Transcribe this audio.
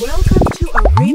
Welcome to a.